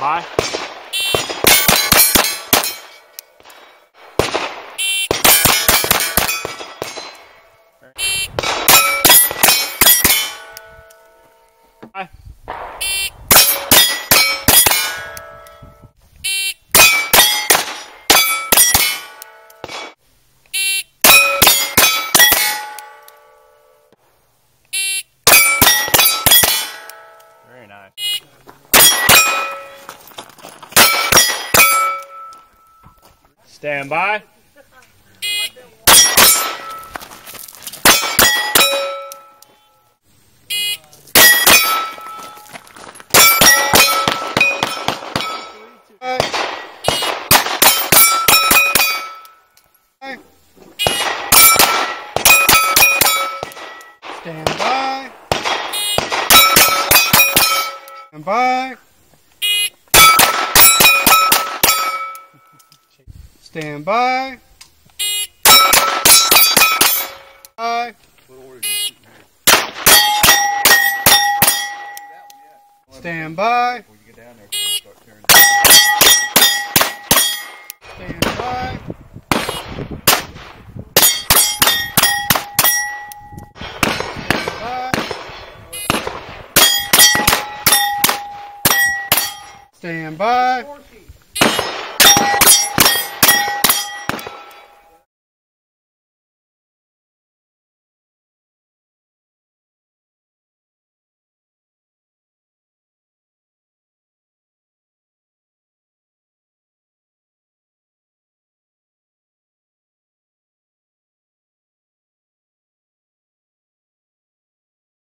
Bye. Very nice. Stand by. Stand by. Stand by. Stand by. By. Stand by. Stand by. Stand by. Stand by.